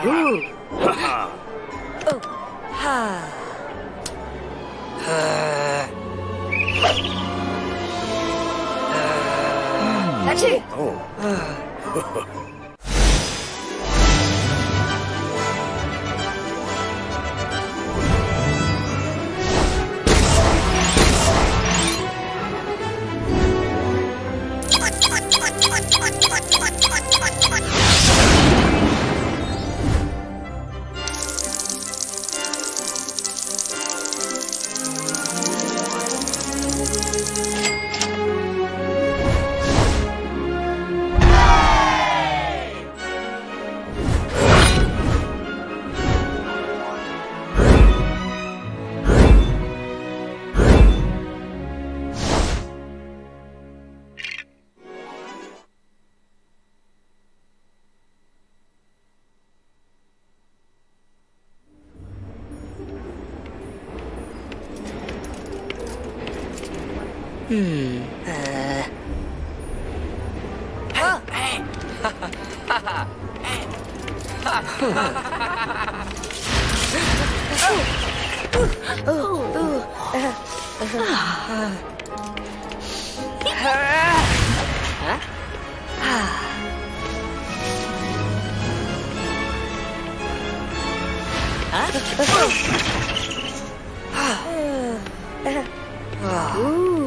Ooh. Ha ha. Oh, Ha. Uh. Uh. Achoo. Oh. Hmm. Ooh.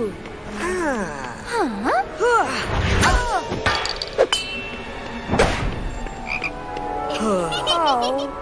Huh? Huh? Oh.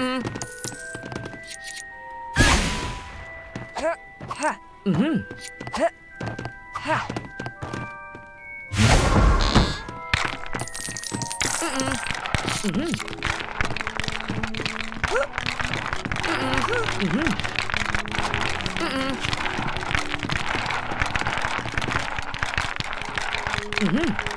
Mm-mm. Mm-hmm. Mm-hmm. Mm-hmm. Mm-hmm. Mm-hmm.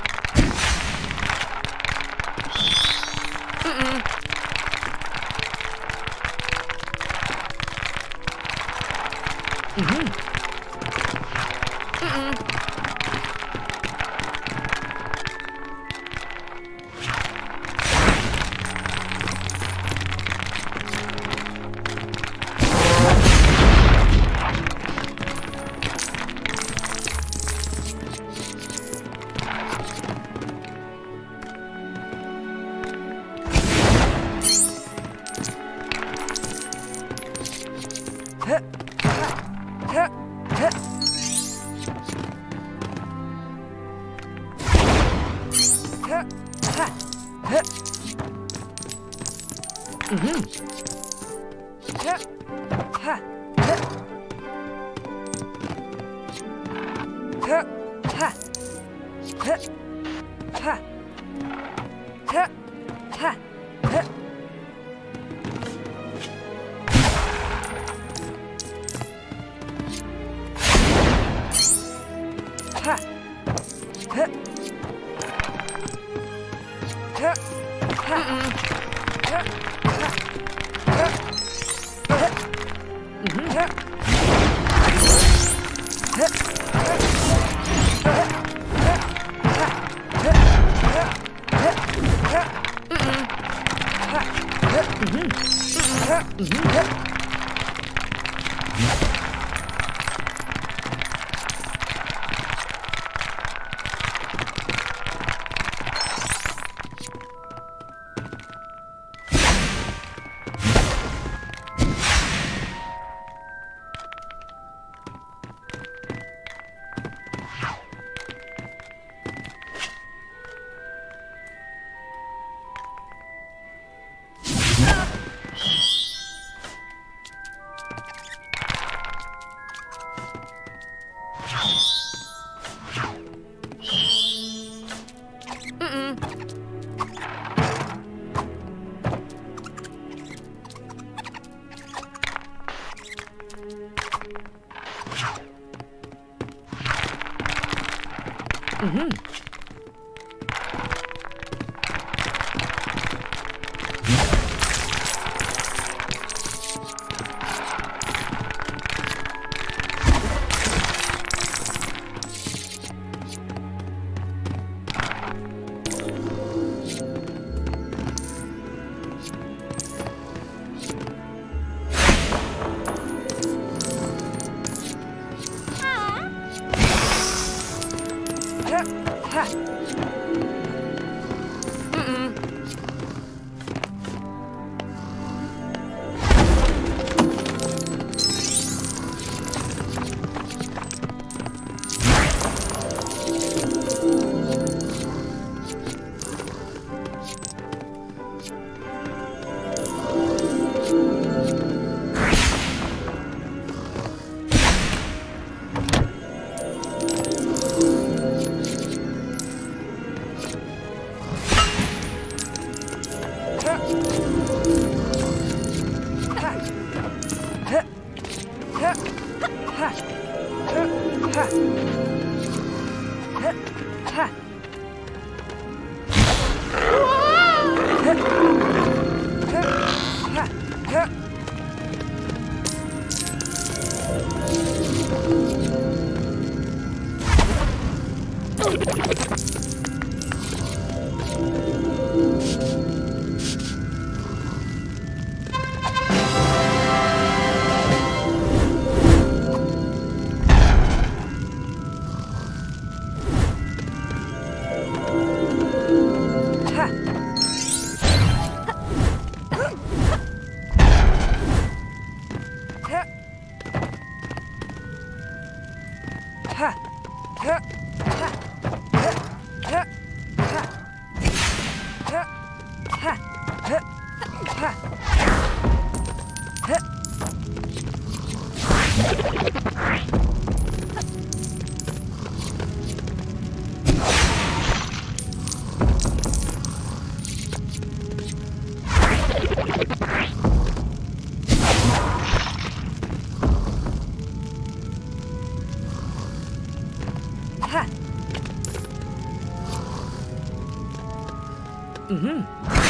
Mm-hmm.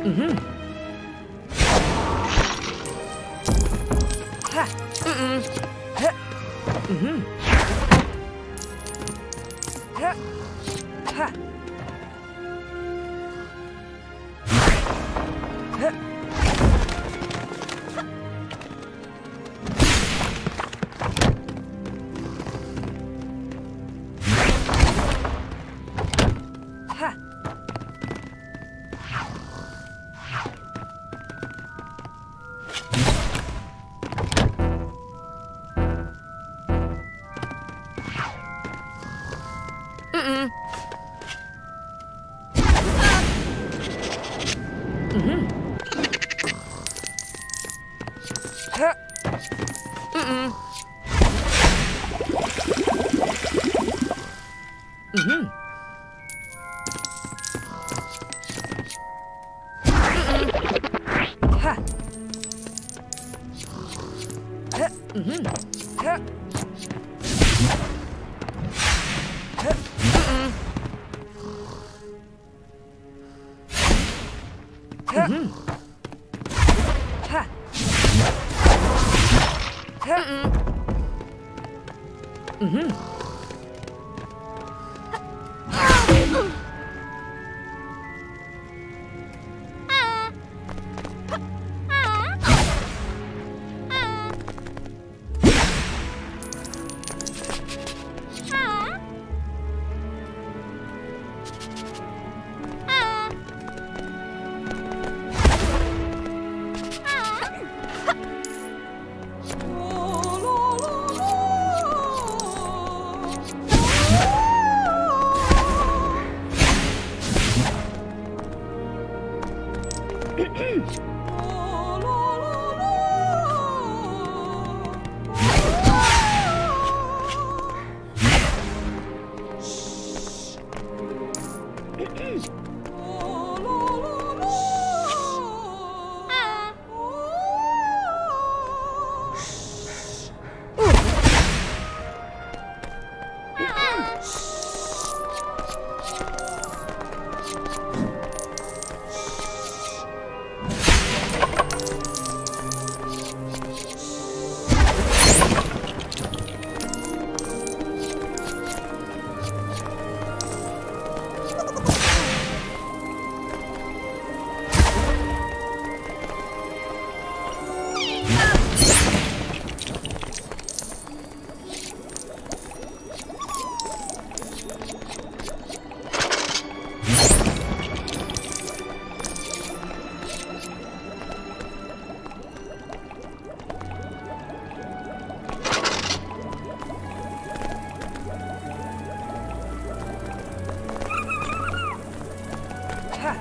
Mm-hmm. Ha. Mm-mm. Ha. Mm-hmm. Ha. Ha. Mm-hmm. Ой! 看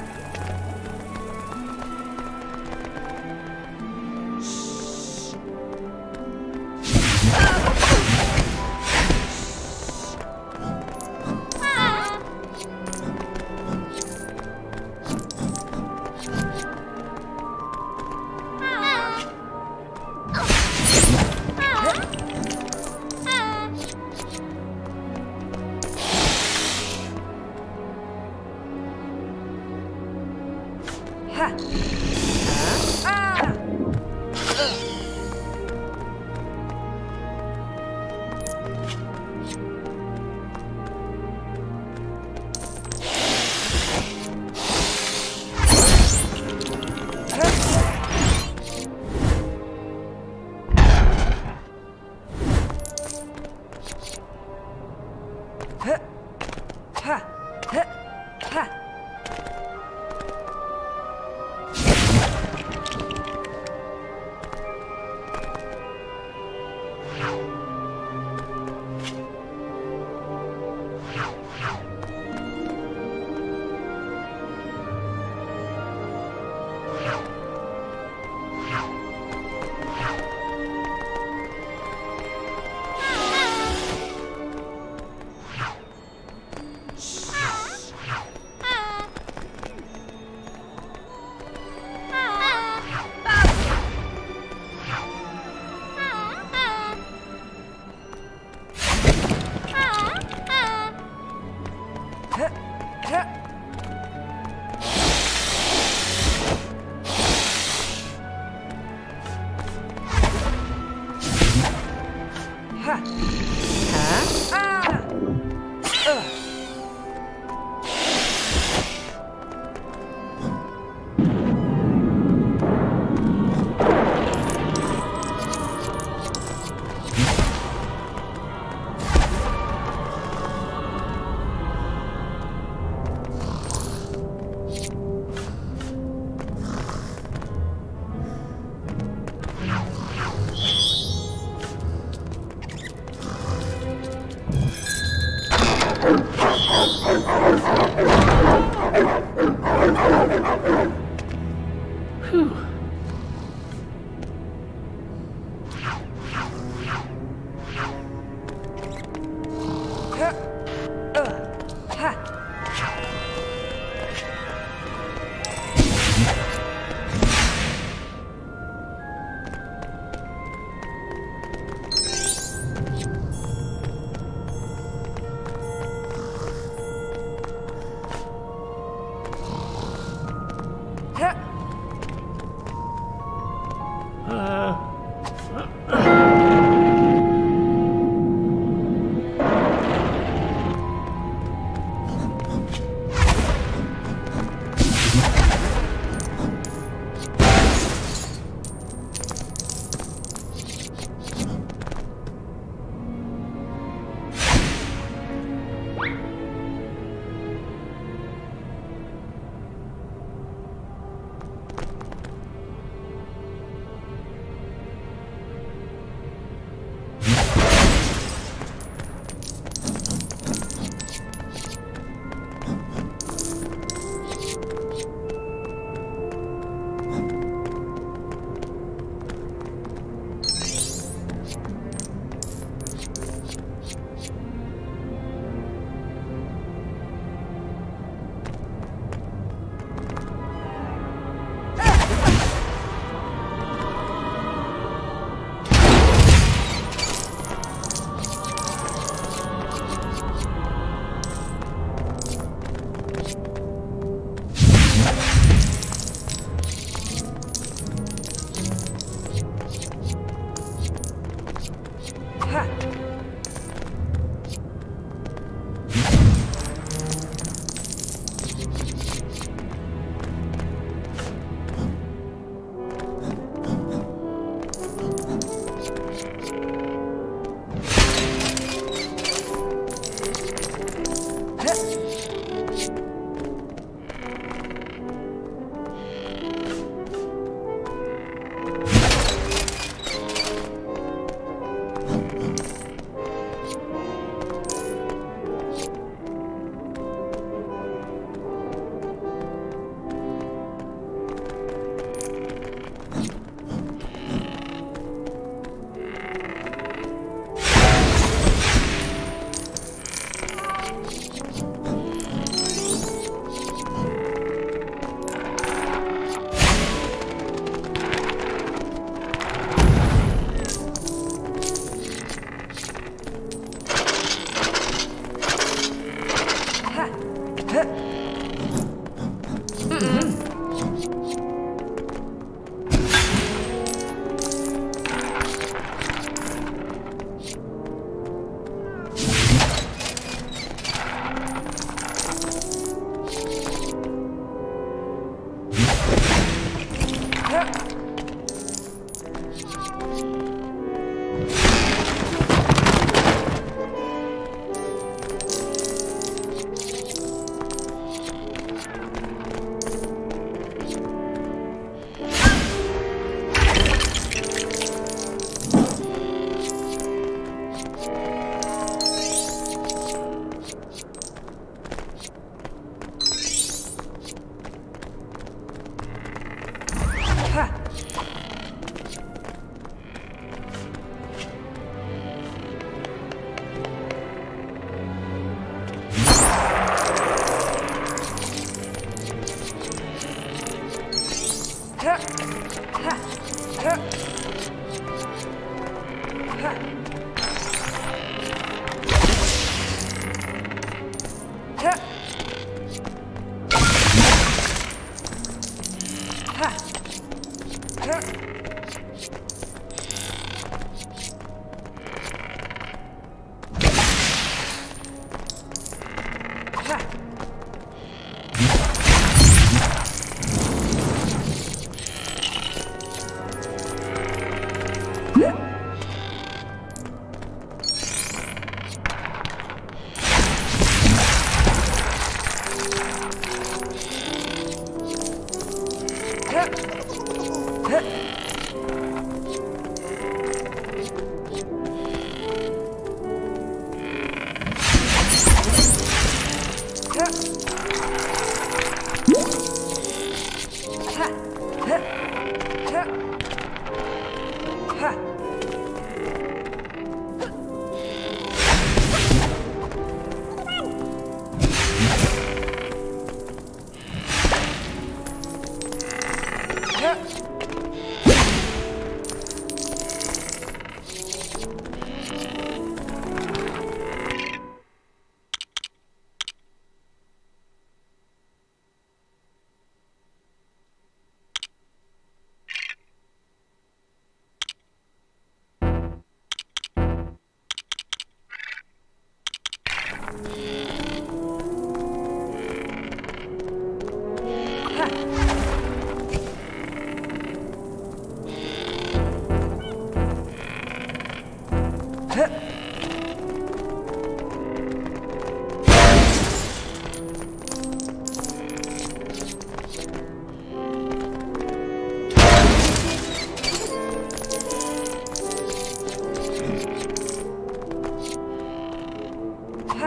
Ha! Ha! Ha! 你看。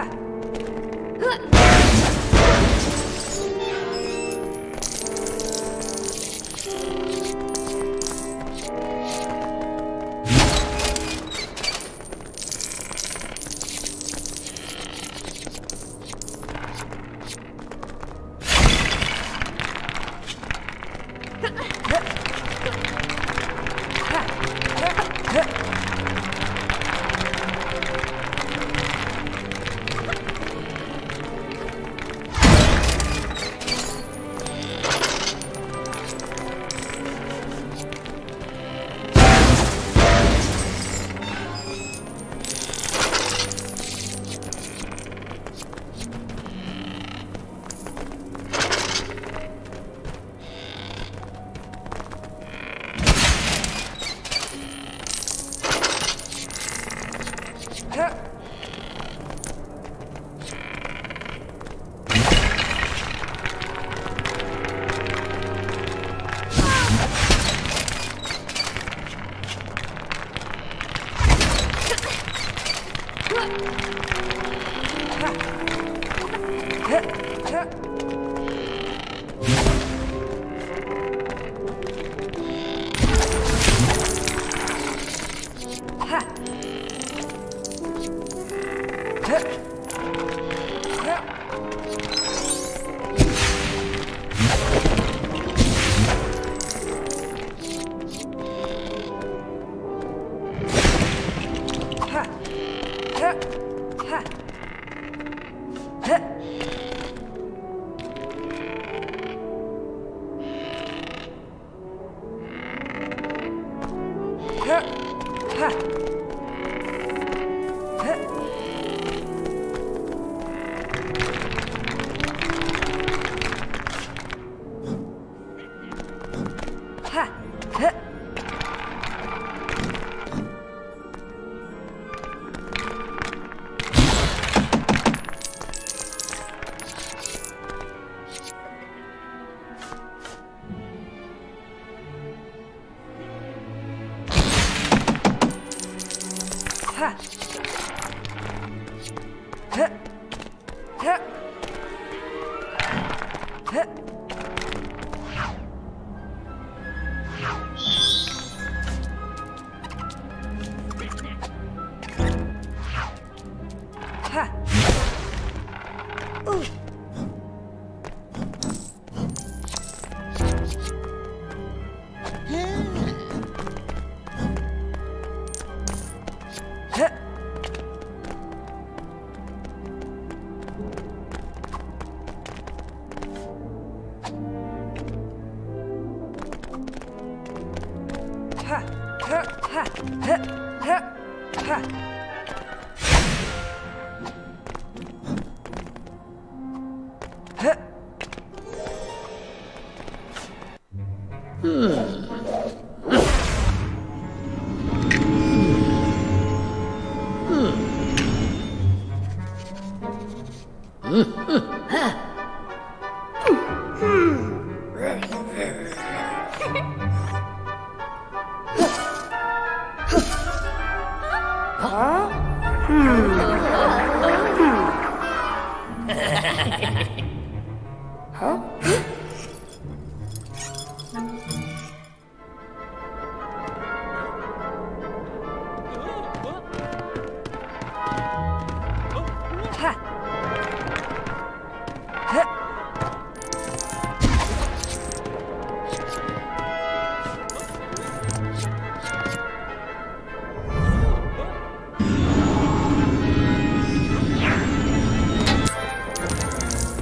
that. Ha!